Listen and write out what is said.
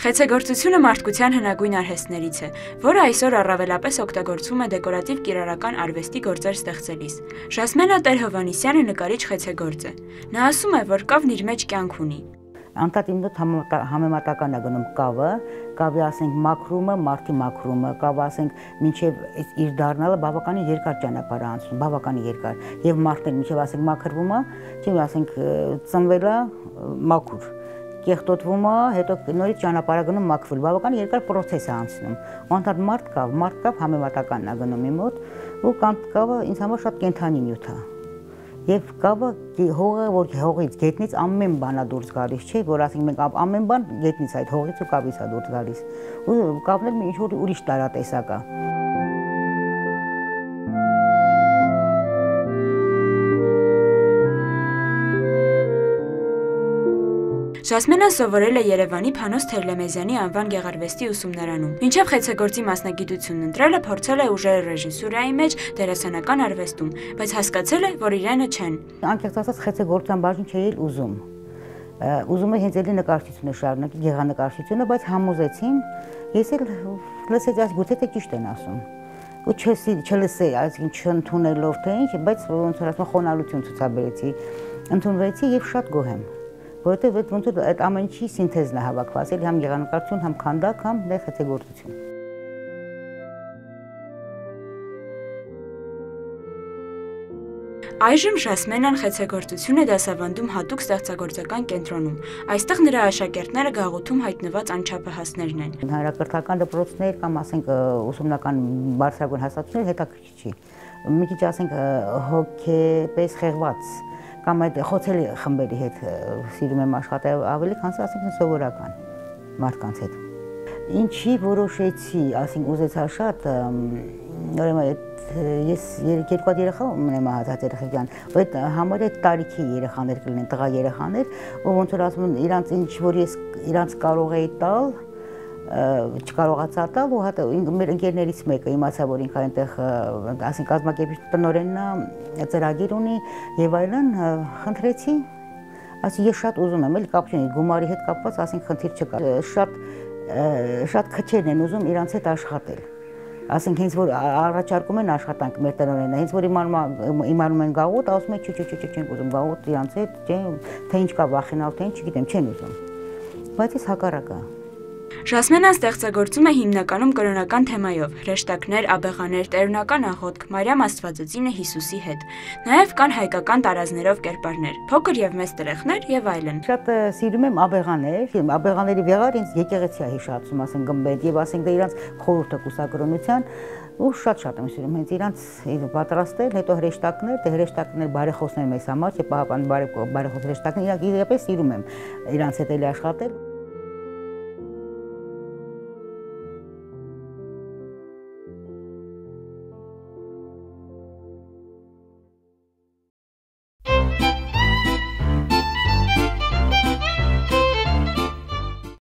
Խեցեգործությունը մարդկության հնագույն արհեստներից է, որը այսօր առավելապես օգտագործվում է դեկորատիվ կիրառական արվեստի գործեր ստեղծելիս։ Ժասմենա Տեր-Հովանիսյանը նկարիչ խեցեգործ է։ Նա ասում է, որ կավն իր մեջ կյանք ունի։ Անդադին մոտ համեմատական է գնում կավը, կավի ասենք մակրումը, մարտի մակրումը, կավը ասենք մինչև իր դառնալը բավականին երկար ճանապարհ անցնում, բավականին երկար։ Եվ մարտն մինչև ասենք մակրվում է, չի ասենք ծնվելա մաքուր կեղտոտվում է, հետո նորից ճանապարհը գնում մաքրվել։ Բավական երկար process է անցնում։ Անդադ մարդ կավ, մարդ կավ համեմատականն է գնում իմ մոտ, ու կան կավը ինձ համար շատ կենթանի նյութ է։ Եվ կավը հողը, որ հողից գետնից ամեն բանա դուրս գալիս, չէ, որ ասենք մենք ամեն բան գետնից այդ հողից ու կավից է դուրս գալիս։ Ու կավն էլ ինչ որ ուրիշ տարատեսակ է։ Ժասմենը սովորել է Երևանի Փանոս Թերլեմեզյանի անվան գեղարվեստի ուսումնարանում։ Մինչև խեցեգործի մասնագիտությունն ընտրելը փորձել է ուժերը ռեժիսուրայի մեջ, դերասանական արվեստում, բայց հասկացել է, որ իրենը չեն։ Անկեղծ ասած խեցեգործան բաժին չէի ուզում։ Ուզում եմ հենց էլի նկարչությունը շարունակի, գեղանկարչությունը, բայց համոզեցին, ես էլ լսեցի, այս գուցե թե ճիշտ են ասում ու չեսի չլսեի, այսինքն չընդունելով թե ինչ, բայց ոնց որ ասում խոնալություն ցուցաբերեցի, ընդունվեցի եւ շատ գոհ եմ որովհետև այդ ոնց որ այդ ամեն ինչի սինթեզն է հավաքված, էլի համ գեղանկարչություն, համ քանդակ, համ դե խեցեգործություն։ Այժմ Ժասմենան խեցեգործություն է դասավանդում հատուկ ստեղծագործական կենտրոնում։ Այստեղ նրա աշակերտները գաղութում հայտնված անչափահասներն են։ Հանրակրթական դպրոցներ կամ ասենք ուսումնական բարձրագույն հաստատություններ հետաքրքիր չի։ Մի քիչ ասենք հոգեպես խեղված կամ այդ խոցելի խմբերի հետ սիրում եմ աշխատել ավելի, քան ասենք սովորական մարդկանց հետ։ Ինչի որոշեցի, ասենք ուզեցա շատ, ուրեմն այդ ես երկու հատ երեխա ունեմ հազար երեխան, այդ համարը տարիքի երեխաներ կլինեն, տղա երեխաներ, ու ոնց որ ասում են, իրանց ինչ որ ես իրանց կարող էի տալ, չկարողացա տալ ու հատը մեր ընկերներից մեկը իմացա որ ինքը այնտեղ ասենք կազմակերպիչ տնորենն է ծրագիր ունի եւ այլն խնդրեցի ասի ես շատ ուզում եմ էլի կապ չունի գումարի հետ կապված ասենք խնդիր չկա շատ շատ քչերն են ուզում իրանց հետ աշխատել ասենք հենց որ առաջարկում են աշխատանք մեր տնօրենը, հենց որ իմանում իմանում են գաղութ, ասում են չէ, չէ, չէ, չենք ուզում գաղութ իրանց հետ, թե ինչ կա վախենալ, թե ինչ, չգիտեմ, չեն ուզում։ Բայց ես հակառակա։ Ժասմենան ստեղծագործում է հիմնականում կրոնական թեմայով՝ հրեշտակներ, աբեղաներ, տերունական աղոթք, Մարիամ Աստվածածինը Հիսուսի հետ։ Նաև կան հայկական տարազներով կերպարներ, փոքր եւ մեծ տերեխներ եւ այլն։ Շատ սիրում եմ աբեղաներ, աբեղաների վեղար ինձ եկեղեցի է հիշացում, ասենք գմբեթ եւ ասենք դա իրանց խորհուրդը կուսակրոնության ու շատ-շատ եմ սիրում հենց իրանց պատրաստել, հետո հրեշտակներ, դե հրեշտակներ բարեխոսներ մեզ համար, չէ՞ պահապան բարեխոս հրեշտակներ, իրապես սիրում եմ իրանց հետ էլի աշխատել։